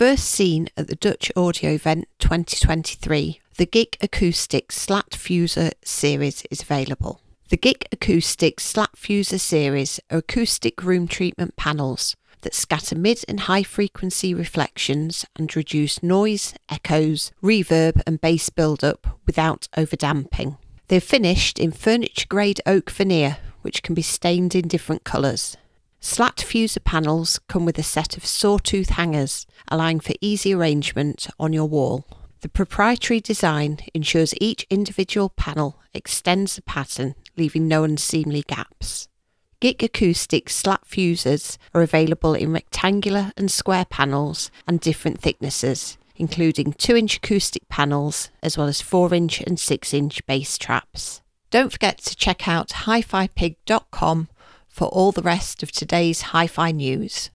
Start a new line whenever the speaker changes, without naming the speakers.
First seen at the Dutch Audio Event 2023, the GIK Acoustic SlatFusor series is available. The GIK Acoustic SlatFusor series are acoustic room treatment panels that scatter mid and high frequency reflections and reduce noise, echoes, reverb, and bass build-up without overdamping. They're finished in furniture grade oak veneer, which can be stained in different colours. SlatFusor panels come with a set of sawtooth hangers, allowing for easy arrangement on your wall. The proprietary design ensures each individual panel extends the pattern, leaving no unseemly gaps. GIK Acoustic SlatFusors are available in rectangular and square panels and different thicknesses, including 2 inch acoustic panels as well as 4 inch and 6 inch bass traps. Don't forget to check out hifipig.com for all the rest of today's hi fi news.